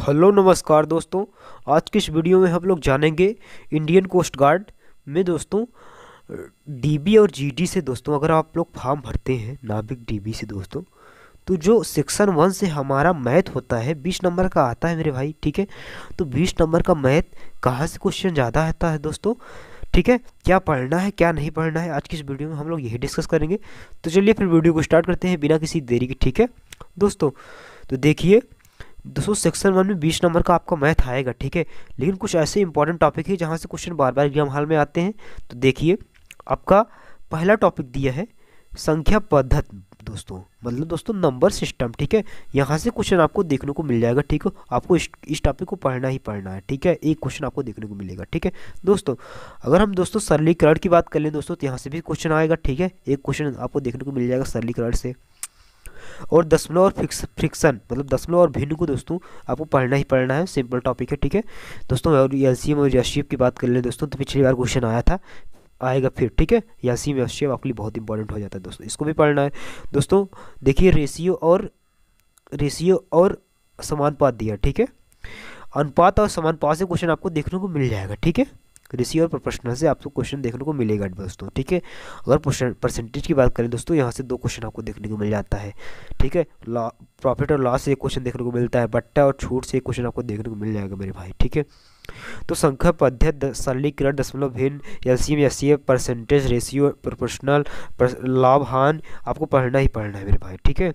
Hello नमस्कार दोस्तों, आज की इस वीडियो में हम लोग जानेंगे इंडियन कोस्ट गार्ड में दोस्तों, डीबी और जीडी से दोस्तों, अगर आप लोग फॉर्म भरते हैं, नाभिक डीबी से दोस्तों तो जो सेक्शन वन से हमारा मैथ होता है, बीस नंबर का आता है मेरे भाई, ठीक है? तो बीस नंबर का मैथ कहाँ से क्वेश्चन ज़्यादा आता है दोस्तों? ठीक है? क्या पढ़ना है, क्या नहीं पढ़ना है, आज की इस वीडियो में हम लोग यही डिस्कस करेंगे। तो चलिए फिर वीडियो को स्टार्ट करते हैं बिना किसी देरी के, ठीक है? दोस्तों तो देखिए दोस्तों सेक्शन वन में बीस नंबर का आपका मैथ आएगा, ठीक है? लेकिन कुछ ऐसे इंपॉर्टेंट टॉपिक है जहाँ से क्वेश्चन बार बार एग्ज़ाम हाल में आते हैं। तो देखिए, आपका पहला टॉपिक दिया है, संख्या पद्धत, दोस्तों। मतलब दोस्तों नंबर सिस्टम ठीक है? यहाँ से क्वेश्चन आपको देखने को मिल जाएगा, ठीक है? आपको इस इस टॉपिक को पढ़ना ही पढ़ना है, ठीक है? एक क्वेश्चन आपको देखने को मिलेगा, ठीक है? दोस्तों, अगर हम दोस्तों सरलीकरण की बात कर लें दोस्तों तो यहाँ से भी क्वेश्चन आएगा, ठीक है? एक क्वेश्चन आपको देखने को मिल जाएगा सरलीकरण से। और दशमलव और फिक्स फ्रिक्शन मतलब दशमलव और भिन्न को दोस्तों आपको पढ़ना ही पढ़ना है सिंपल टॉपिक है, ठीक है? दोस्तों, और एल सी और एस की बात कर ले दोस्तों तो पिछली बार क्वेश्चन आया था, आएगा फिर, ठीक है? या सी में आपके लिए बहुत इंपॉर्टेंट हो जाता है दोस्तों, इसको भी पढ़ना है। दोस्तों, देखिए रेशियो और रेशियो और समानुपात दिया, ठीक है? अनुपात और समानुपात से क्वेश्चन आपको देखने को मिल जाएगा, ठीक है? रिसीवर प्रोफेशनल से आपको क्वेश्चन देखने को मिलेगा दोस्तों ठीक है? अगर परसेंटेज की बात करें दोस्तों, यहाँ से दो क्वेश्चन आपको देखने को मिल जाता है, ठीक है? प्रॉफिट और लॉस से एक क्वेश्चन देखने को मिलता है, बट्टा और छूट से एक क्वेश्चन आपको देखने को मिल जाएगा मेरे भाई, ठीक है? तो संख्या पद्धत सरलीकरण, दशमलव भिन्न L C M S C percentage ratio proportional लाभ, हान, आपको पढ़ना ही पढ़ना है मेरे भाई, ठीक है?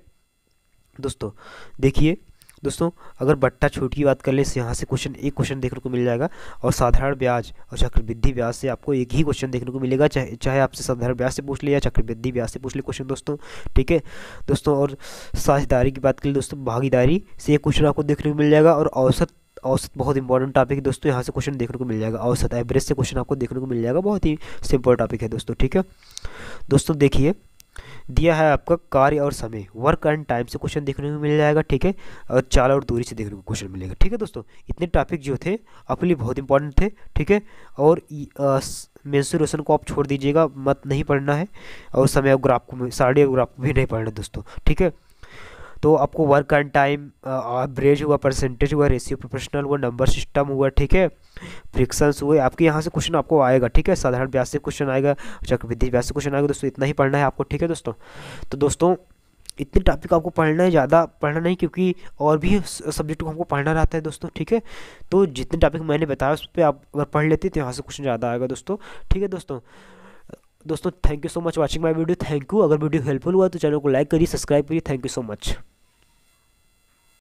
दोस्तों, देखिए दोस्तों, अगर बट्टा छूट की बात कर ले यहाँ से क्वेश्चन एक क्वेश्चन देखने को मिल जाएगा। और साधारण ब्याज और चक्रवृद्धि ब्याज से आपको एक ही क्वेश्चन देखने को मिलेगा, चाहे चाहे आपसे साधारण ब्याज से पूछ ले या चक्रवृद्धि ब्याज से पूछ ले क्वेश्चन दोस्तों। ठीक है? दोस्तों, और साझेदारी की बात कर ले दोस्तों, भागीदारी से एक क्वेश्चन आपको देखने को मिल जाएगा और औसत औसत बहुत इंपॉर्टेंट टॉपिक है दोस्तों, यहाँ से क्वेश्चन देखने को मिल जाएगा। औसत एवरेज से क्वेश्चन आपको देखने को मिल जाएगा, बहुत ही सिंपल टॉपिक है दोस्तों, ठीक है? दोस्तों, देखिए दिया है आपका कार्य और समय। वर्क एंड टाइम से क्वेश्चन देखने को मिल जाएगा, ठीक है? और चाल और दूरी से देखने को क्वेश्चन मिलेगा, ठीक है दोस्तों? इतने टॉपिक जो थे, आपके लिए बहुत इंपॉर्टेंट थे, ठीक है? और मेन्सुरेशन को आप छोड़ दीजिएगा, मत नहीं पढ़ना है। और समय और ग्राफ को साड़ी और ग्राफ को भी नहीं पढ़ना दोस्तों, ठीक है? तो आपको वर्क एंड टाइम एवरेज हुआ परसेंटेज हुआ रेशियो प्रोफेशनल हुआ नंबर सिस्टम हुआ, ठीक है? फ्रिक्शंस हुए, आपके यहाँ से क्वेश्चन आपको आएगा, ठीक है? साधारण ब्याज से क्वेश्चन आएगा, चक्रवृद्धि ब्याज से क्वेश्चन आएगा, दोस्तों, इतना ही पढ़ना है आपको, ठीक है दोस्तों? तो दोस्तों, इतने टॉपिक आपको पढ़ना है, ज़्यादा पढ़ना नहीं, क्योंकि और भी सब्जेक्ट को हमको पढ़ना रहता है दोस्तों, ठीक है? तो जितने टॉपिक मैंने बताया, उस पर आप अगर पढ़ लेते तो यहाँ से क्वेश्चन ज़्यादा आएगा दोस्तों, ठीक है दोस्तों? दोस्तों thank you so much watching my video thank you अगर वीडियो हेल्पफुल हुआ तो चैनल को लाइक करिए सब्सक्राइब करिए थैंक यू सो मच